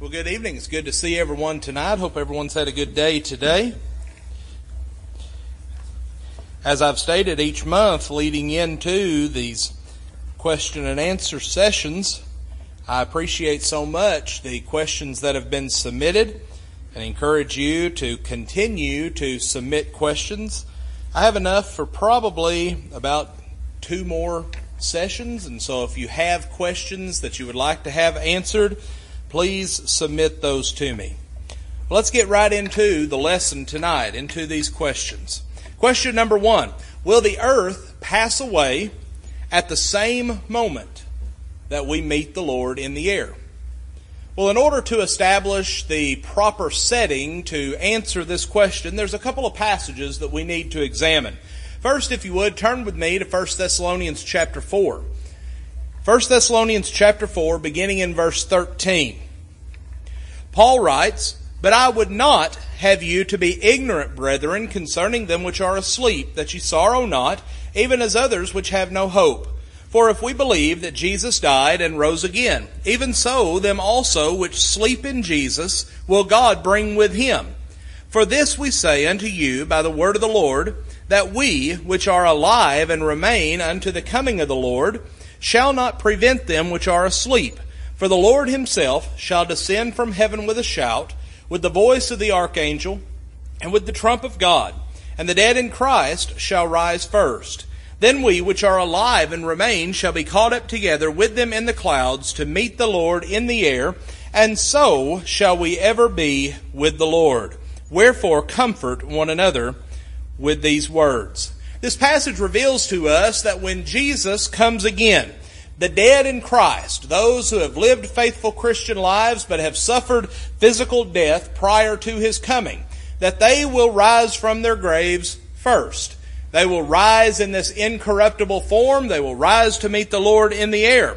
Well, good evening. It's good to see everyone tonight. Hope everyone's had a good day today. As I've stated each month leading into these question and answer sessions, I appreciate so much the questions that have been submitted and encourage you to continue to submit questions. I have enough for probably about two more sessions, and so if you have questions that you would like to have answered, please submit those to me. Let's get right into the lesson tonight, into these questions. Question number one Will the earth pass away at the same moment that we meet the Lord in the air? Well, in order to establish the proper setting to answer this question, there's a couple of passages that we need to examine. First, if you would, turn with me to 1 Thessalonians chapter 4. 1 Thessalonians chapter 4, beginning in verse 13. Paul writes, But I would not have you to be ignorant, brethren, concerning them which are asleep, that ye sorrow not, even as others which have no hope. For if we believe that Jesus died and rose again, even so them also which sleep in Jesus will God bring with him. For this we say unto you by the word of the Lord, that we which are alive and remain unto the coming of the Lord, shall not prevent them which are asleep. For the Lord himself shall descend from heaven with a shout, with the voice of the archangel, and with the trump of God. And the dead in Christ shall rise first. Then we which are alive and remain shall be caught up together with them in the clouds to meet the Lord in the air, and so shall we ever be with the Lord. Wherefore comfort one another with these words. This passage reveals to us that when Jesus comes again, the dead in Christ, those who have lived faithful Christian lives but have suffered physical death prior to his coming, that they will rise from their graves first. They will rise in this incorruptible form. They will rise to meet the Lord in the air.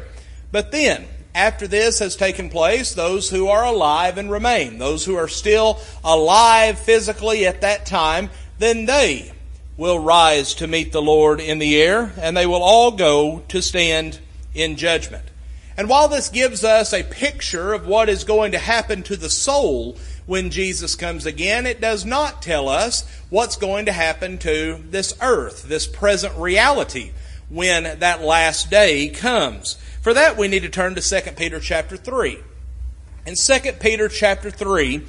But then, after this has taken place, those who are alive and remain, those who are still alive physically at that time, then they will rise to meet the Lord in the air, and they will all go to stand in judgment. And while this gives us a picture of what is going to happen to the soul when Jesus comes again, it does not tell us what's going to happen to this earth, this present reality, when that last day comes. For that, we need to turn to 2 Peter chapter 3. In 2 Peter chapter 3,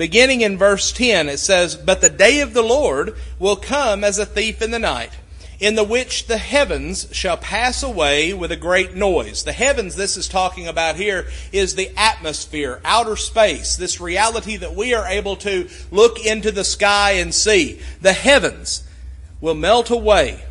beginning in verse 10, it says, But the day of the Lord will come as a thief in the night, in the which the heavens shall pass away with a great noise. The heavens this is talking about here is the atmosphere, outer space, this reality that we are able to look into the sky and see. The heavens will melt away.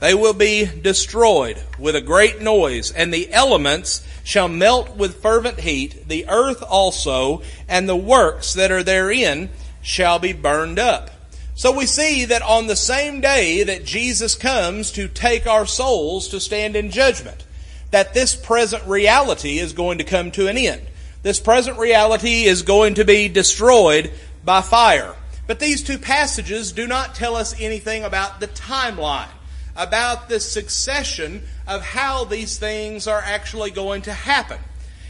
They will be destroyed with a great noise, and the elements shall melt with fervent heat, the earth also, and the works that are therein shall be burned up. So we see that on the same day that Jesus comes to take our souls to stand in judgment, that this present reality is going to come to an end. This present reality is going to be destroyed by fire. But these two passages do not tell us anything about the timeline about the succession of how these things are actually going to happen.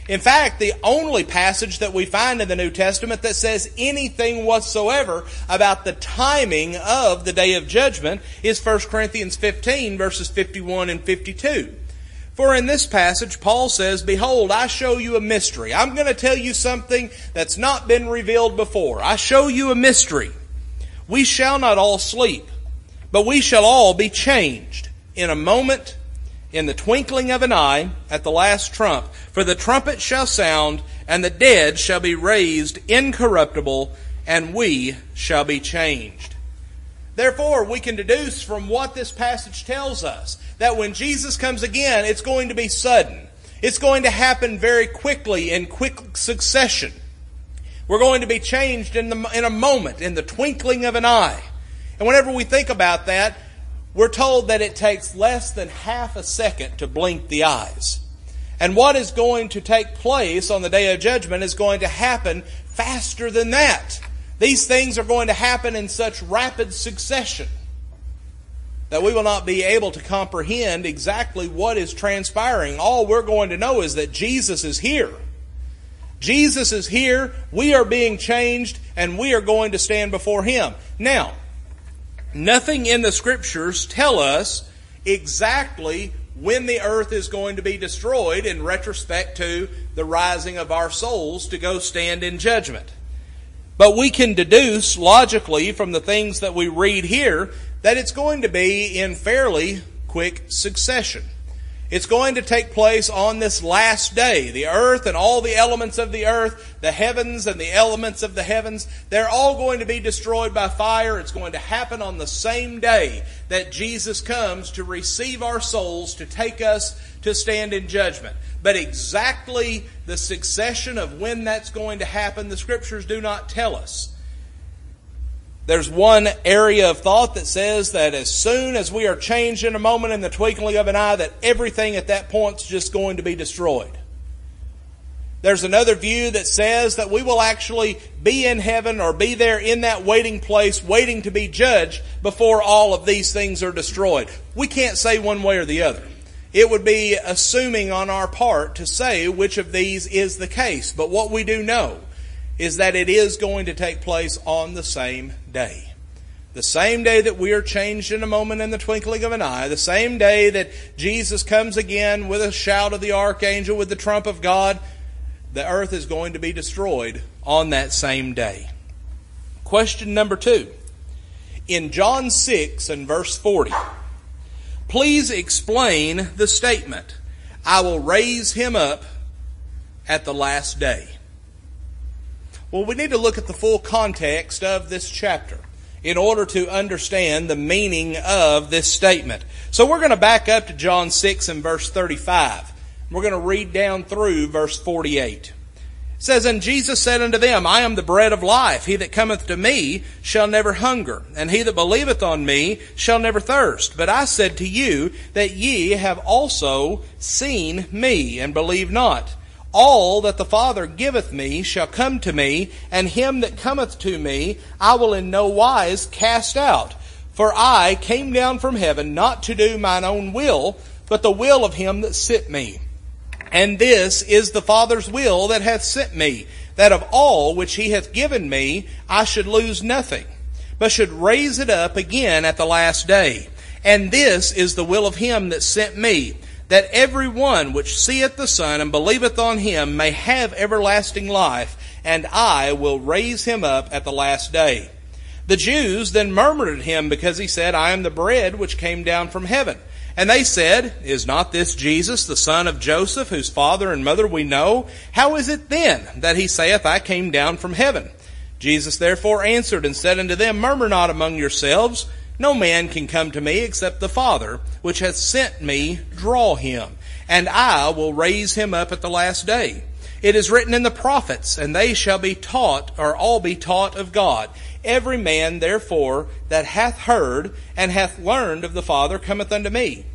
In fact, the only passage that we find in the New Testament that says anything whatsoever about the timing of the day of judgment is 1 Corinthians 15 verses 51 and 52. For in this passage, Paul says, Behold, I show you a mystery. I'm going to tell you something that's not been revealed before. I show you a mystery. We shall not all sleep but we shall all be changed in a moment, in the twinkling of an eye, at the last trump. For the trumpet shall sound, and the dead shall be raised incorruptible, and we shall be changed. Therefore, we can deduce from what this passage tells us that when Jesus comes again, it's going to be sudden. It's going to happen very quickly in quick succession. We're going to be changed in, the, in a moment, in the twinkling of an eye. And whenever we think about that, we're told that it takes less than half a second to blink the eyes. And what is going to take place on the day of judgment is going to happen faster than that. These things are going to happen in such rapid succession that we will not be able to comprehend exactly what is transpiring. All we're going to know is that Jesus is here. Jesus is here, we are being changed, and we are going to stand before Him. Now, nothing in the scriptures tell us exactly when the earth is going to be destroyed in retrospect to the rising of our souls to go stand in judgment. But we can deduce logically from the things that we read here that it's going to be in fairly quick succession. It's going to take place on this last day. The earth and all the elements of the earth, the heavens and the elements of the heavens, they're all going to be destroyed by fire. It's going to happen on the same day that Jesus comes to receive our souls, to take us to stand in judgment. But exactly the succession of when that's going to happen, the scriptures do not tell us. There's one area of thought that says that as soon as we are changed in a moment in the twinkling of an eye, that everything at that point is just going to be destroyed. There's another view that says that we will actually be in heaven or be there in that waiting place, waiting to be judged before all of these things are destroyed. We can't say one way or the other. It would be assuming on our part to say which of these is the case. But what we do know is that it is going to take place on the same day. The same day that we are changed in a moment in the twinkling of an eye, the same day that Jesus comes again with a shout of the archangel, with the trump of God, the earth is going to be destroyed on that same day. Question number two. In John 6 and verse 40, please explain the statement, I will raise him up at the last day. Well, we need to look at the full context of this chapter in order to understand the meaning of this statement. So we're going to back up to John 6 and verse 35. We're going to read down through verse 48. It says, And Jesus said unto them, I am the bread of life. He that cometh to me shall never hunger, and he that believeth on me shall never thirst. But I said to you that ye have also seen me, and believe not. All that the Father giveth me shall come to me, and him that cometh to me I will in no wise cast out. For I came down from heaven not to do mine own will, but the will of him that sent me. And this is the Father's will that hath sent me, that of all which he hath given me I should lose nothing, but should raise it up again at the last day. And this is the will of him that sent me that every one which seeth the Son and believeth on him may have everlasting life, and I will raise him up at the last day. The Jews then murmured at him because he said, I am the bread which came down from heaven. And they said, Is not this Jesus, the son of Joseph, whose father and mother we know? How is it then that he saith, I came down from heaven? Jesus therefore answered and said unto them, Murmur not among yourselves. No man can come to me except the Father, which hath sent me, draw him, and I will raise him up at the last day. It is written in the prophets, and they shall be taught, or all be taught of God. Every man, therefore, that hath heard and hath learned of the Father cometh unto me.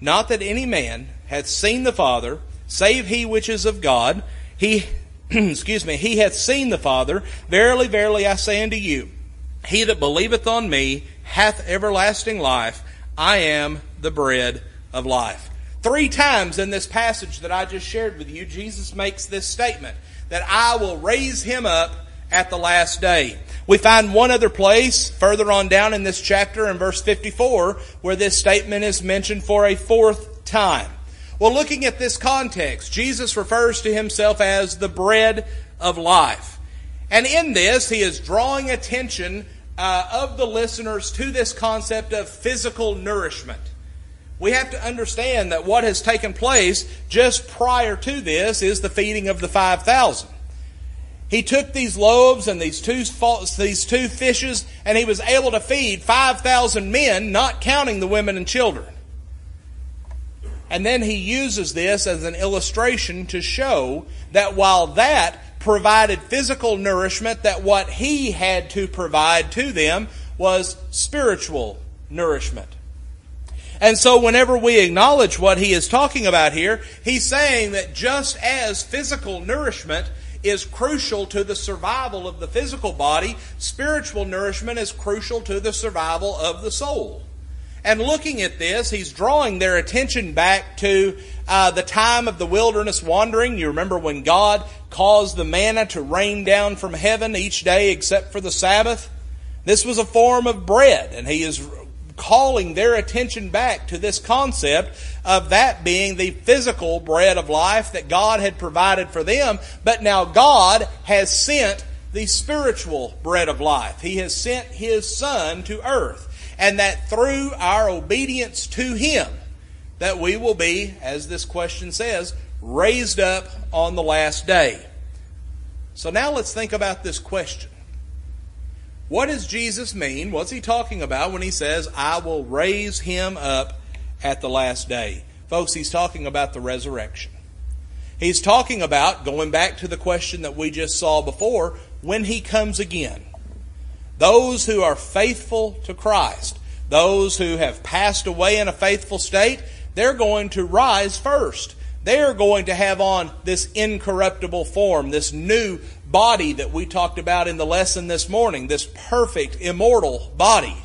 Not that any man hath seen the Father, save he which is of God. He, excuse me, he hath seen the Father. Verily, verily, I say unto you, he that believeth on me hath everlasting life. I am the bread of life. Three times in this passage that I just shared with you, Jesus makes this statement that I will raise him up at the last day. We find one other place further on down in this chapter in verse 54 where this statement is mentioned for a fourth time. Well, looking at this context, Jesus refers to himself as the bread of life. And in this, he is drawing attention uh, of the listeners to this concept of physical nourishment. We have to understand that what has taken place just prior to this is the feeding of the 5,000. He took these loaves and these two, these two fishes and he was able to feed 5,000 men, not counting the women and children. And then he uses this as an illustration to show that while that provided physical nourishment, that what he had to provide to them was spiritual nourishment. And so whenever we acknowledge what he is talking about here, he's saying that just as physical nourishment is crucial to the survival of the physical body, spiritual nourishment is crucial to the survival of the soul. And looking at this, he's drawing their attention back to uh, the time of the wilderness wandering. You remember when God caused the manna to rain down from heaven each day except for the Sabbath? This was a form of bread, and he is calling their attention back to this concept of that being the physical bread of life that God had provided for them, but now God has sent the spiritual bread of life. He has sent His Son to earth, and that through our obedience to Him, that we will be, as this question says, raised up on the last day. So now let's think about this question. What does Jesus mean? What's he talking about when he says, I will raise him up at the last day? Folks, he's talking about the resurrection. He's talking about, going back to the question that we just saw before, when he comes again. Those who are faithful to Christ, those who have passed away in a faithful state, they're going to rise first. They're going to have on this incorruptible form, this new body that we talked about in the lesson this morning, this perfect, immortal body.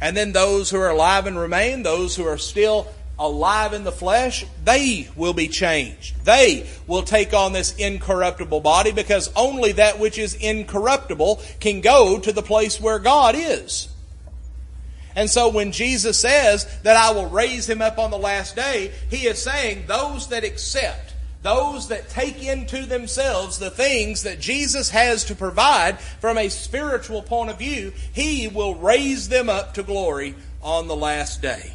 And then those who are alive and remain, those who are still alive in the flesh, they will be changed. They will take on this incorruptible body because only that which is incorruptible can go to the place where God is. And so when Jesus says that I will raise him up on the last day, he is saying those that accept those that take into themselves the things that Jesus has to provide from a spiritual point of view, He will raise them up to glory on the last day.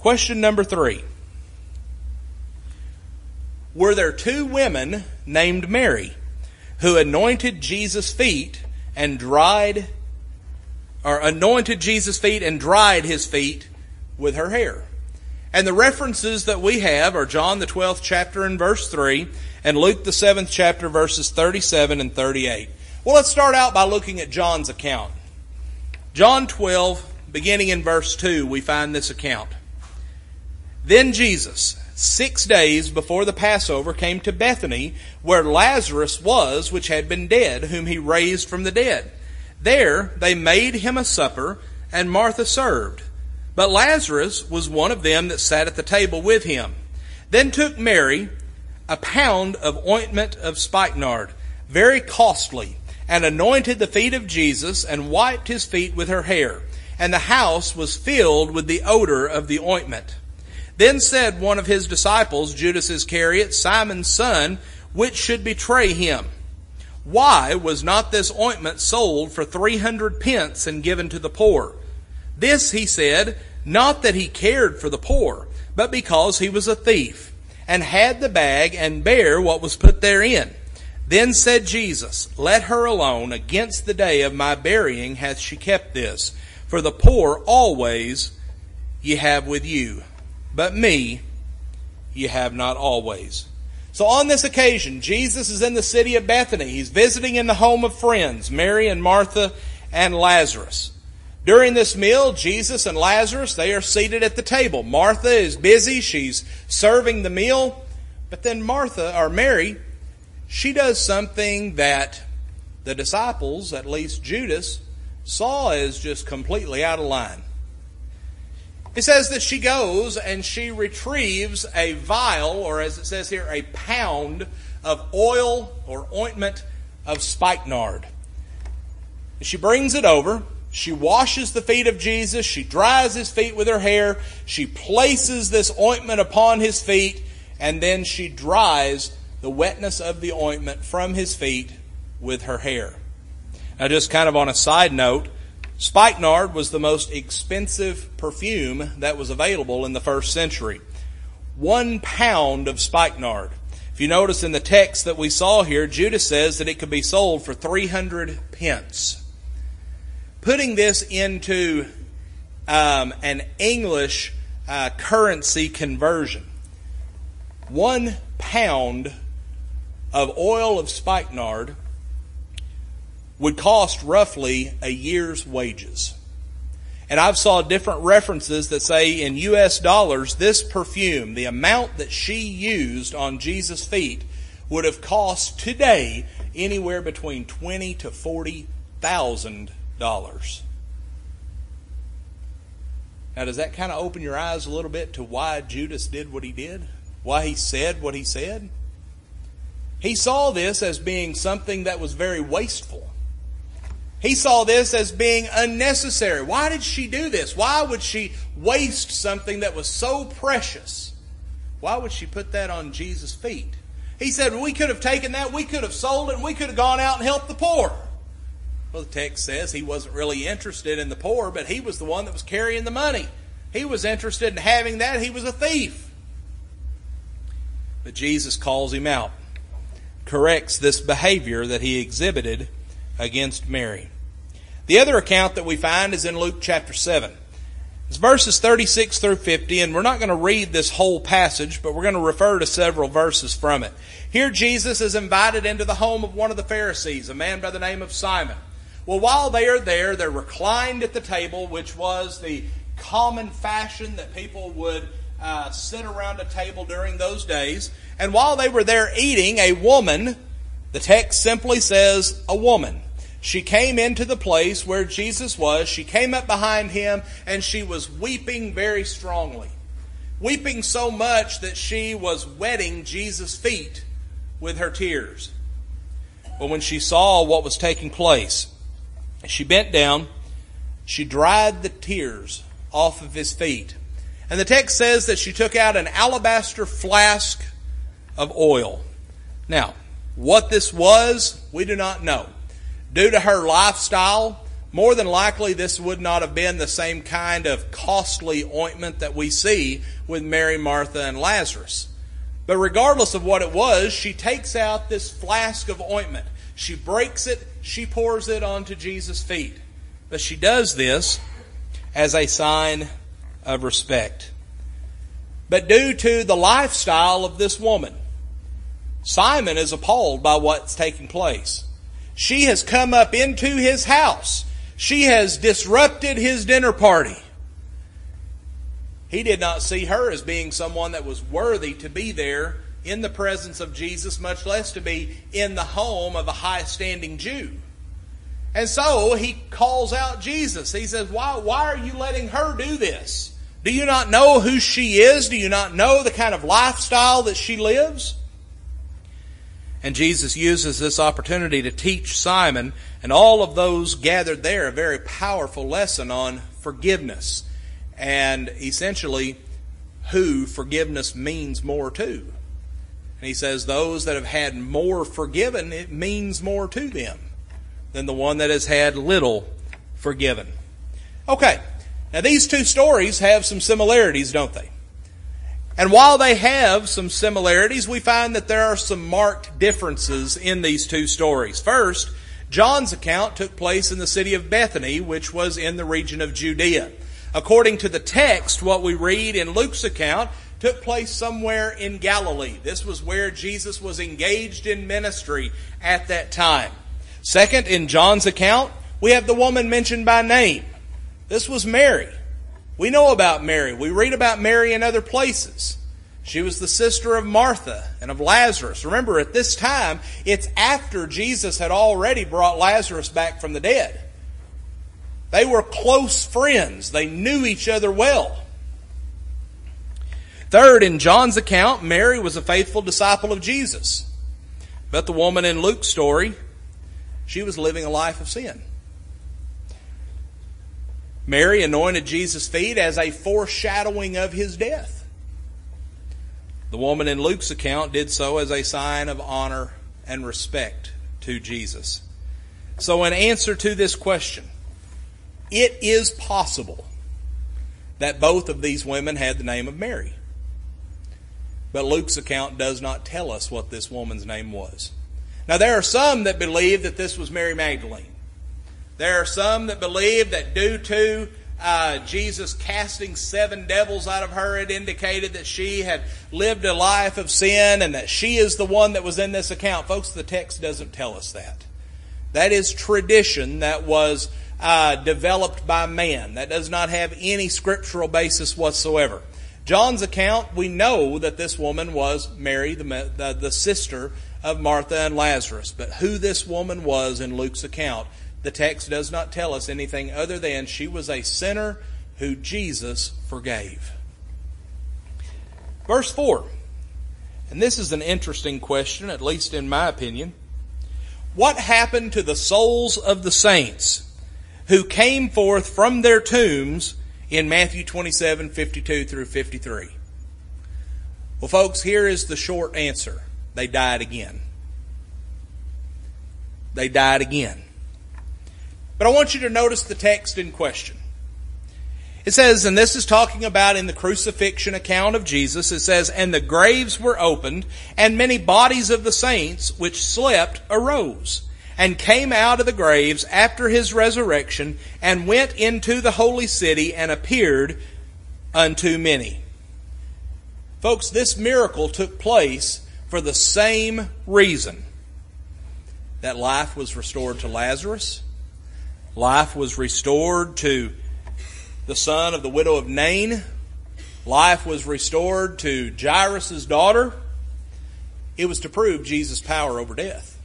Question number three. Were there two women named Mary who anointed Jesus' feet and dried, or anointed Jesus' feet and dried his feet with her hair? And the references that we have are John the 12th chapter and verse 3 and Luke the 7th chapter verses 37 and 38. Well, let's start out by looking at John's account. John 12, beginning in verse 2, we find this account. Then Jesus, six days before the Passover, came to Bethany, where Lazarus was, which had been dead, whom he raised from the dead. There they made him a supper, and Martha served. But Lazarus was one of them that sat at the table with him. Then took Mary a pound of ointment of spikenard, very costly, and anointed the feet of Jesus, and wiped his feet with her hair. And the house was filled with the odor of the ointment. Then said one of his disciples, Judas Iscariot, Simon's son, which should betray him. Why was not this ointment sold for three hundred pence and given to the poor? This he said, not that he cared for the poor, but because he was a thief, and had the bag and bare what was put therein. Then said Jesus, Let her alone, against the day of my burying hath she kept this. For the poor always ye have with you, but me you have not always. So on this occasion, Jesus is in the city of Bethany. He's visiting in the home of friends, Mary and Martha and Lazarus. During this meal, Jesus and Lazarus, they are seated at the table. Martha is busy. She's serving the meal. But then Martha, or Mary, she does something that the disciples, at least Judas, saw as just completely out of line. It says that she goes and she retrieves a vial, or as it says here, a pound of oil or ointment of spikenard. She brings it over. She washes the feet of Jesus. She dries his feet with her hair. She places this ointment upon his feet, and then she dries the wetness of the ointment from his feet with her hair. Now, just kind of on a side note, spikenard was the most expensive perfume that was available in the first century. One pound of spikenard. If you notice in the text that we saw here, Judas says that it could be sold for 300 pence putting this into um, an English uh, currency conversion, one pound of oil of spikenard would cost roughly a year's wages. And I've saw different references that say in US dollars, this perfume, the amount that she used on Jesus' feet, would have cost today anywhere between twenty to forty thousand dollars. Now, does that kind of open your eyes a little bit to why Judas did what he did? Why he said what he said? He saw this as being something that was very wasteful. He saw this as being unnecessary. Why did she do this? Why would she waste something that was so precious? Why would she put that on Jesus' feet? He said, We could have taken that, we could have sold it, and we could have gone out and helped the poor. Well, the text says he wasn't really interested in the poor, but he was the one that was carrying the money. He was interested in having that. He was a thief. But Jesus calls him out, corrects this behavior that he exhibited against Mary. The other account that we find is in Luke chapter 7. It's verses 36 through 50, and we're not going to read this whole passage, but we're going to refer to several verses from it. Here, Jesus is invited into the home of one of the Pharisees, a man by the name of Simon. Well, while they are there, they're reclined at the table, which was the common fashion that people would uh, sit around a table during those days. And while they were there eating, a woman, the text simply says, a woman. She came into the place where Jesus was. She came up behind him and she was weeping very strongly. Weeping so much that she was wetting Jesus' feet with her tears. But when she saw what was taking place, she bent down, she dried the tears off of his feet. And the text says that she took out an alabaster flask of oil. Now, what this was, we do not know. Due to her lifestyle, more than likely this would not have been the same kind of costly ointment that we see with Mary, Martha, and Lazarus. But regardless of what it was, she takes out this flask of ointment. She breaks it, she pours it onto Jesus' feet. But she does this as a sign of respect. But due to the lifestyle of this woman, Simon is appalled by what's taking place. She has come up into his house. She has disrupted his dinner party. He did not see her as being someone that was worthy to be there in the presence of Jesus, much less to be in the home of a high standing Jew. And so he calls out Jesus. He says, why, why are you letting her do this? Do you not know who she is? Do you not know the kind of lifestyle that she lives? And Jesus uses this opportunity to teach Simon and all of those gathered there a very powerful lesson on forgiveness and essentially who forgiveness means more to. And he says, those that have had more forgiven, it means more to them than the one that has had little forgiven. Okay, now these two stories have some similarities, don't they? And while they have some similarities, we find that there are some marked differences in these two stories. First, John's account took place in the city of Bethany, which was in the region of Judea. According to the text, what we read in Luke's account took place somewhere in Galilee. This was where Jesus was engaged in ministry at that time. Second, in John's account, we have the woman mentioned by name. This was Mary. We know about Mary. We read about Mary in other places. She was the sister of Martha and of Lazarus. Remember, at this time, it's after Jesus had already brought Lazarus back from the dead. They were close friends. They knew each other well. Third, in John's account, Mary was a faithful disciple of Jesus. But the woman in Luke's story she was living a life of sin. Mary anointed Jesus' feet as a foreshadowing of his death. The woman in Luke's account did so as a sign of honor and respect to Jesus. So, in answer to this question, it is possible that both of these women had the name of Mary. But Luke's account does not tell us what this woman's name was. Now, there are some that believe that this was Mary Magdalene. There are some that believe that due to uh, Jesus casting seven devils out of her, it indicated that she had lived a life of sin and that she is the one that was in this account. Folks, the text doesn't tell us that. That is tradition that was uh, developed by man. That does not have any scriptural basis whatsoever. John's account, we know that this woman was Mary, the, the, the sister of Martha and Lazarus. But who this woman was in Luke's account, the text does not tell us anything other than she was a sinner who Jesus forgave. Verse 4. And this is an interesting question, at least in my opinion. What happened to the souls of the saints who came forth from their tombs in Matthew 27 52 through 53? Well, folks, here is the short answer they died again. They died again. But I want you to notice the text in question. It says, and this is talking about in the crucifixion account of Jesus, it says, And the graves were opened, and many bodies of the saints which slept arose, and came out of the graves after his resurrection, and went into the holy city, and appeared unto many. Folks, this miracle took place for the same reason that life was restored to Lazarus, life was restored to the son of the widow of Nain. Life was restored to Jairus' daughter. It was to prove Jesus' power over death.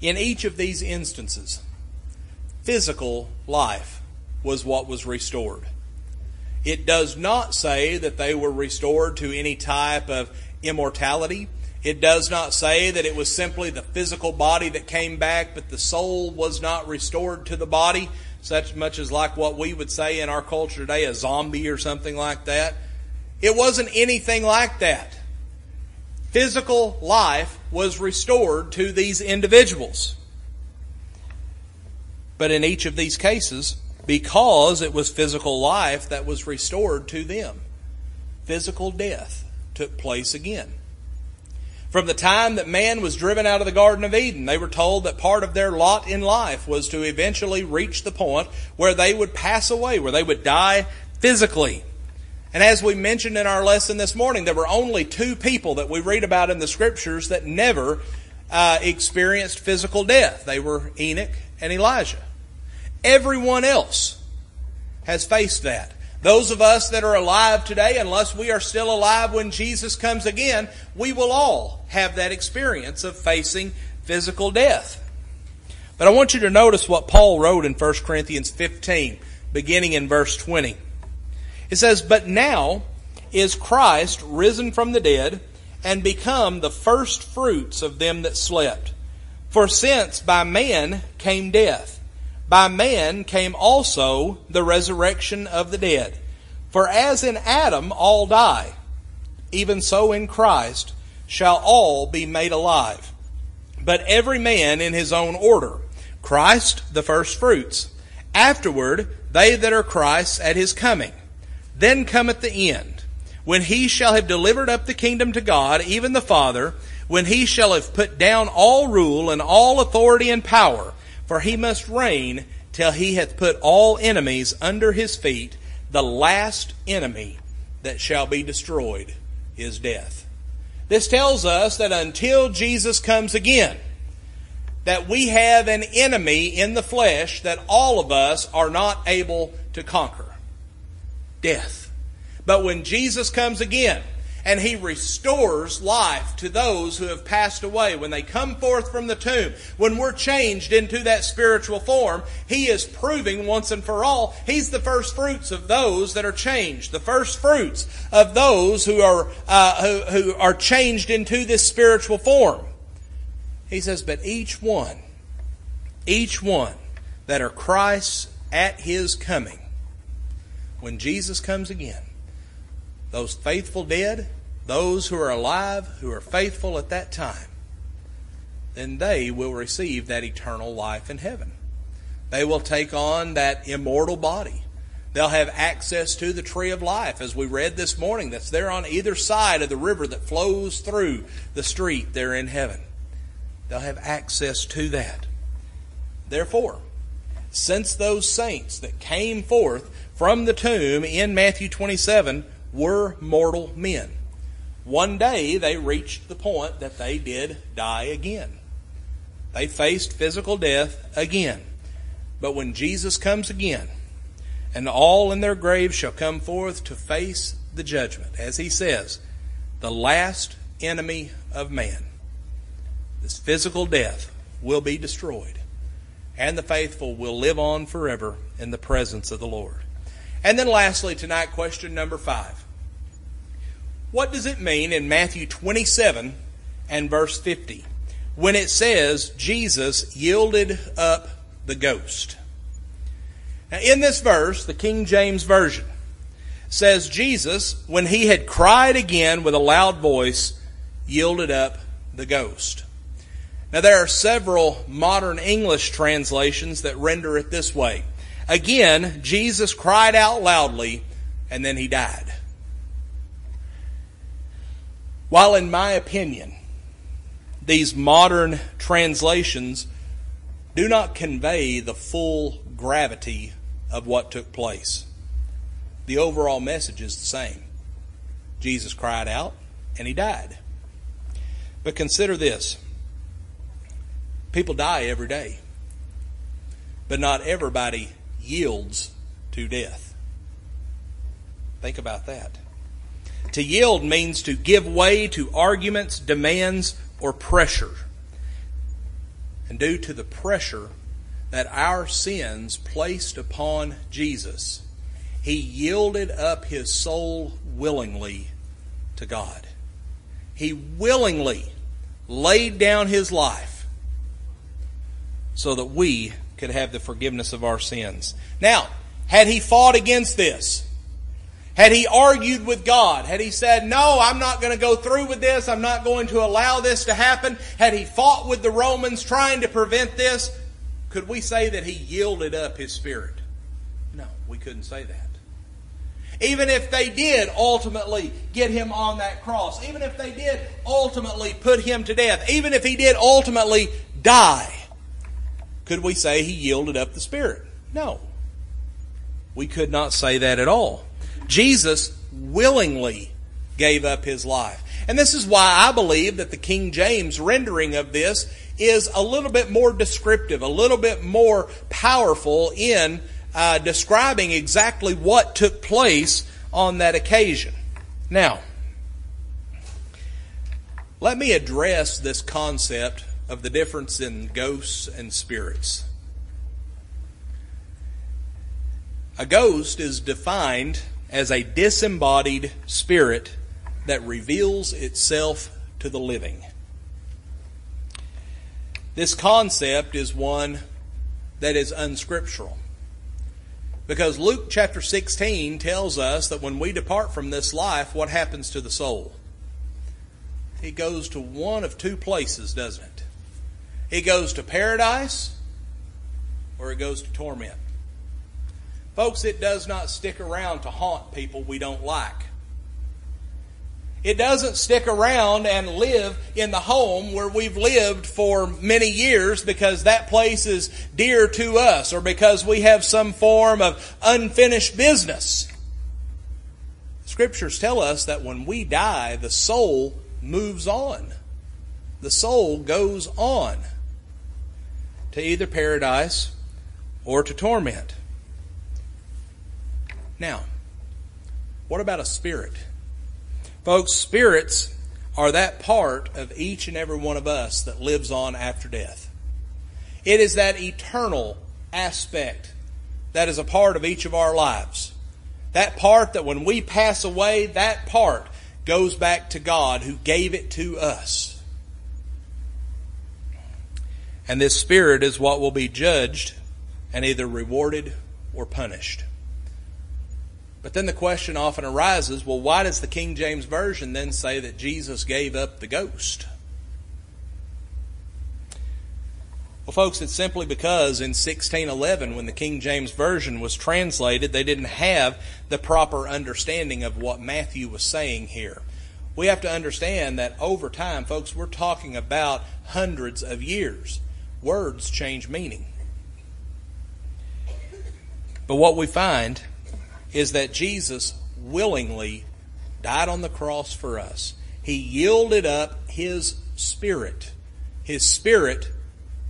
In each of these instances, physical life was what was restored. It does not say that they were restored to any type of immortality. It does not say that it was simply the physical body that came back, but the soul was not restored to the body such much as like what we would say in our culture today, a zombie or something like that. It wasn't anything like that. Physical life was restored to these individuals. But in each of these cases, because it was physical life that was restored to them, physical death took place again. From the time that man was driven out of the Garden of Eden, they were told that part of their lot in life was to eventually reach the point where they would pass away, where they would die physically. And as we mentioned in our lesson this morning, there were only two people that we read about in the scriptures that never uh, experienced physical death. They were Enoch and Elijah. Everyone else has faced that. Those of us that are alive today, unless we are still alive when Jesus comes again, we will all have that experience of facing physical death. But I want you to notice what Paul wrote in 1 Corinthians 15, beginning in verse 20. It says, But now is Christ risen from the dead and become the first fruits of them that slept. For since by man came death, by man came also the resurrection of the dead. For as in Adam all die, even so in Christ shall all be made alive. But every man in his own order. Christ the first fruits. Afterward, they that are Christ's at his coming. Then cometh the end, when he shall have delivered up the kingdom to God, even the Father, when he shall have put down all rule and all authority and power, for he must reign till he hath put all enemies under his feet. The last enemy that shall be destroyed is death. This tells us that until Jesus comes again, that we have an enemy in the flesh that all of us are not able to conquer. Death. But when Jesus comes again, and he restores life to those who have passed away. When they come forth from the tomb, when we're changed into that spiritual form, he is proving once and for all, he's the first fruits of those that are changed, the first fruits of those who are, uh, who, who are changed into this spiritual form. He says, but each one, each one that are Christ's at his coming, when Jesus comes again, those faithful dead, those who are alive, who are faithful at that time, then they will receive that eternal life in heaven. They will take on that immortal body. They'll have access to the tree of life, as we read this morning, that's there on either side of the river that flows through the street there in heaven. They'll have access to that. Therefore, since those saints that came forth from the tomb in Matthew 27 were mortal men. One day they reached the point that they did die again. They faced physical death again. But when Jesus comes again, and all in their graves shall come forth to face the judgment, as he says, the last enemy of man, this physical death, will be destroyed. and the faithful will live on forever in the presence of the Lord. And then lastly, tonight, question number five. What does it mean in Matthew 27 and verse 50 when it says Jesus yielded up the ghost? Now, in this verse, the King James Version says Jesus, when he had cried again with a loud voice, yielded up the ghost. Now, there are several modern English translations that render it this way. Again, Jesus cried out loudly, and then he died. While, in my opinion, these modern translations do not convey the full gravity of what took place, the overall message is the same. Jesus cried out, and he died. But consider this people die every day, but not everybody yields to death. Think about that. To yield means to give way to arguments, demands, or pressure. And due to the pressure that our sins placed upon Jesus, he yielded up his soul willingly to God. He willingly laid down his life so that we could have the forgiveness of our sins. Now, had he fought against this, had he argued with God, had he said, No, I'm not going to go through with this, I'm not going to allow this to happen, had he fought with the Romans trying to prevent this, could we say that he yielded up his spirit? No, we couldn't say that. Even if they did ultimately get him on that cross, even if they did ultimately put him to death, even if he did ultimately die, could we say he yielded up the Spirit? No. We could not say that at all. Jesus willingly gave up his life. And this is why I believe that the King James rendering of this is a little bit more descriptive, a little bit more powerful in uh, describing exactly what took place on that occasion. Now, let me address this concept of the difference in ghosts and spirits. A ghost is defined as a disembodied spirit that reveals itself to the living. This concept is one that is unscriptural. Because Luke chapter 16 tells us that when we depart from this life, what happens to the soul? It goes to one of two places, doesn't it? It goes to paradise or it goes to torment. Folks, it does not stick around to haunt people we don't like. It doesn't stick around and live in the home where we've lived for many years because that place is dear to us or because we have some form of unfinished business. Scriptures tell us that when we die, the soul moves on. The soul goes on to either paradise or to torment. Now, what about a spirit? Folks, spirits are that part of each and every one of us that lives on after death. It is that eternal aspect that is a part of each of our lives. That part that when we pass away, that part goes back to God who gave it to us. And this spirit is what will be judged and either rewarded or punished. But then the question often arises well, why does the King James Version then say that Jesus gave up the ghost? Well, folks, it's simply because in 1611, when the King James Version was translated, they didn't have the proper understanding of what Matthew was saying here. We have to understand that over time, folks, we're talking about hundreds of years words change meaning. But what we find is that Jesus willingly died on the cross for us. He yielded up his spirit. His spirit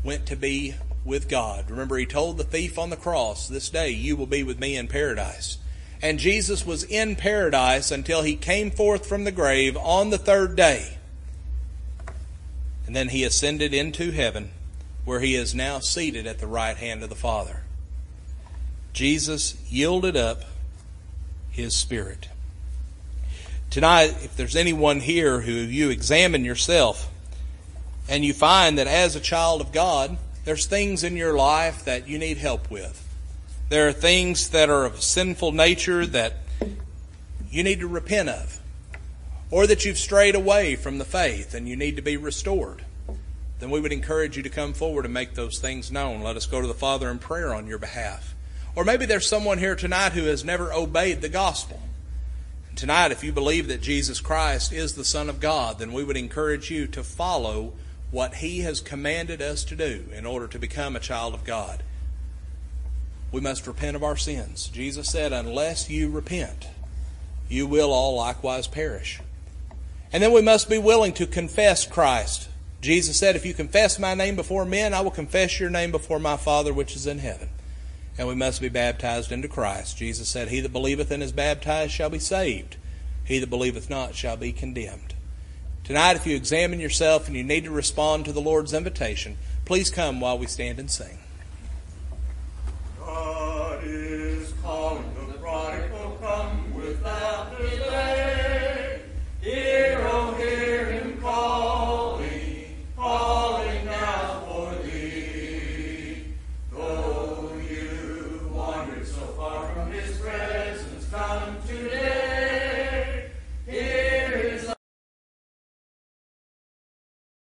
went to be with God. Remember, he told the thief on the cross, This day you will be with me in paradise. And Jesus was in paradise until he came forth from the grave on the third day. And then he ascended into heaven where he is now seated at the right hand of the Father. Jesus yielded up his spirit. Tonight, if there's anyone here who you examine yourself and you find that as a child of God, there's things in your life that you need help with. There are things that are of sinful nature that you need to repent of, or that you've strayed away from the faith and you need to be restored. Then we would encourage you to come forward and make those things known. Let us go to the Father in prayer on your behalf. Or maybe there's someone here tonight who has never obeyed the gospel. Tonight, if you believe that Jesus Christ is the Son of God, then we would encourage you to follow what He has commanded us to do in order to become a child of God. We must repent of our sins. Jesus said, Unless you repent, you will all likewise perish. And then we must be willing to confess Christ. Jesus said, If you confess my name before men, I will confess your name before my Father which is in heaven and we must be baptized into Christ. Jesus said, He that believeth and is baptized shall be saved. He that believeth not shall be condemned. Tonight, if you examine yourself and you need to respond to the Lord's invitation, please come while we stand and sing.